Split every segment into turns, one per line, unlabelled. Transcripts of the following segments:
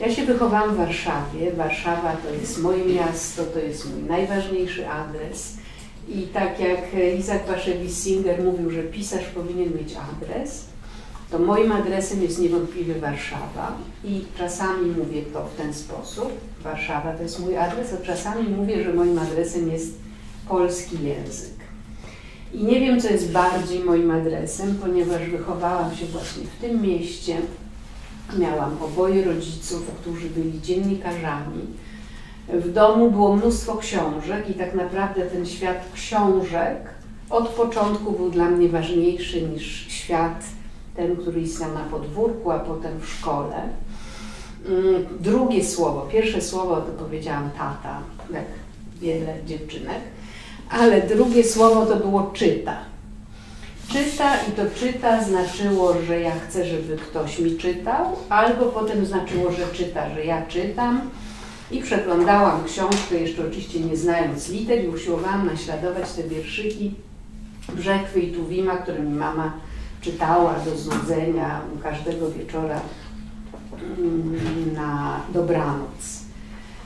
Ja się wychowałam w Warszawie. Warszawa to jest moje miasto, to jest mój najważniejszy adres. I tak jak Isaac Bashevis Singer mówił, że pisarz powinien mieć adres, to moim adresem jest niewątpliwie Warszawa i czasami mówię to w ten sposób. Warszawa to jest mój adres, a czasami mówię, że moim adresem jest polski język. I nie wiem, co jest bardziej moim adresem, ponieważ wychowałam się właśnie w tym mieście. Miałam oboje rodziców, którzy byli dziennikarzami. W domu było mnóstwo książek i tak naprawdę ten świat książek od początku był dla mnie ważniejszy niż świat ten, który istniał na podwórku, a potem w szkole. Mm, drugie słowo, pierwsze słowo to powiedziałam tata, jak wiele dziewczynek, ale drugie słowo to było czyta. Czyta i to czyta znaczyło, że ja chcę, żeby ktoś mi czytał, albo potem znaczyło, że czyta, że ja czytam. I przeglądałam książkę, jeszcze oczywiście nie znając liter, i usiłowałam naśladować te wierszyki Brzechwy i Tuwima, które mi mama czytała do znudzenia każdego wieczora mm, na dobranoc.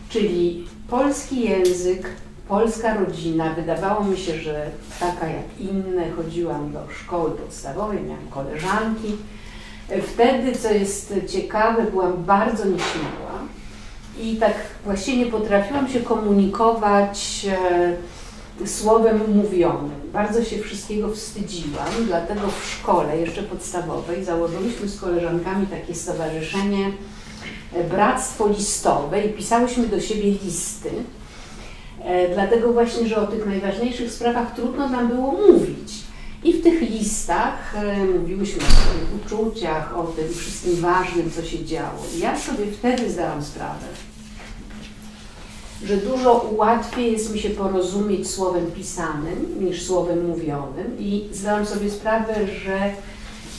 Czyli polski język, polska rodzina, wydawało mi się, że taka jak inne, chodziłam do szkoły podstawowej, miałam koleżanki. Wtedy, co jest ciekawe, byłam bardzo nieśmiała i tak właściwie nie potrafiłam się komunikować e, słowem mówionym. Bardzo się wszystkiego wstydziłam, dlatego w szkole, jeszcze podstawowej, założyliśmy z koleżankami takie stowarzyszenie e, Bractwo Listowe i pisałyśmy do siebie listy. E, dlatego właśnie, że o tych najważniejszych sprawach trudno nam było mówić. I w tych listach e, mówiłyśmy o swoich uczuciach, o tym wszystkim ważnym, co się działo. Ja sobie wtedy zdałam sprawę, że dużo łatwiej jest mi się porozumieć słowem pisanym niż słowem mówionym i zdałam sobie sprawę, że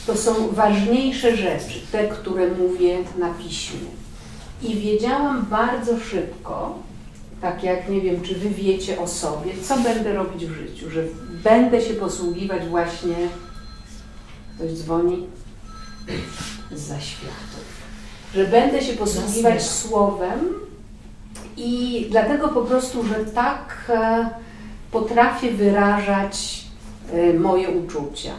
to są ważniejsze rzeczy, te, które mówię na piśmie. I wiedziałam bardzo szybko, tak jak nie wiem, czy wy wiecie o sobie, co będę robić w życiu, że będę się posługiwać właśnie, ktoś dzwoni, za światów, że będę się posługiwać słowem, i dlatego po prostu, że tak e, potrafię wyrażać e, moje uczucia.